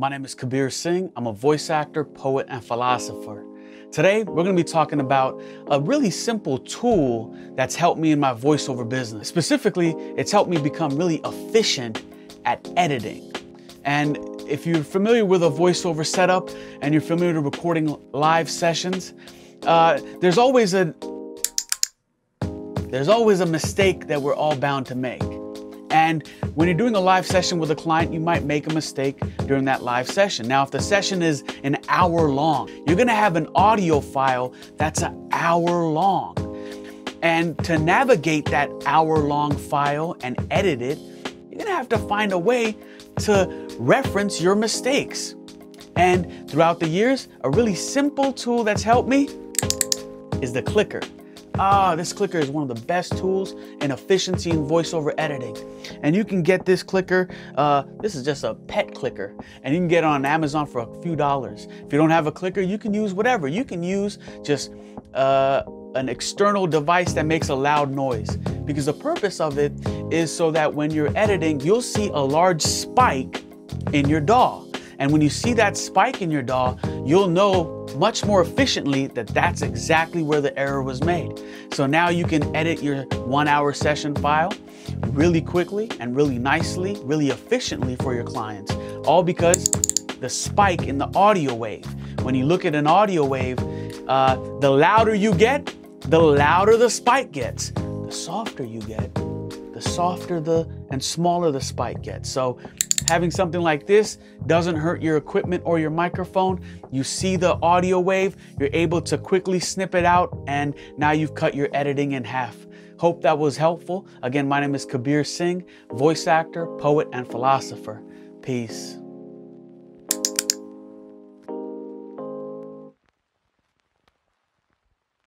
My name is Kabir Singh. I'm a voice actor, poet, and philosopher. Today, we're going to be talking about a really simple tool that's helped me in my voiceover business. Specifically, it's helped me become really efficient at editing. And if you're familiar with a voiceover setup and you're familiar with recording live sessions, uh, there's always a there's always a mistake that we're all bound to make. And when you're doing a live session with a client, you might make a mistake during that live session. Now, if the session is an hour long, you're gonna have an audio file that's an hour long. And to navigate that hour long file and edit it, you're gonna have to find a way to reference your mistakes. And throughout the years, a really simple tool that's helped me is the clicker. Ah, this clicker is one of the best tools in efficiency in voiceover editing. And you can get this clicker, uh, this is just a pet clicker, and you can get it on Amazon for a few dollars. If you don't have a clicker, you can use whatever. You can use just uh, an external device that makes a loud noise because the purpose of it is so that when you're editing, you'll see a large spike in your DAW. And when you see that spike in your DAW, you'll know much more efficiently that that's exactly where the error was made. So now you can edit your one hour session file really quickly and really nicely, really efficiently for your clients, all because the spike in the audio wave. When you look at an audio wave, uh, the louder you get, the louder the spike gets. The softer you get, the softer the and smaller the spike gets. So Having something like this doesn't hurt your equipment or your microphone. You see the audio wave, you're able to quickly snip it out, and now you've cut your editing in half. Hope that was helpful. Again, my name is Kabir Singh, voice actor, poet, and philosopher. Peace.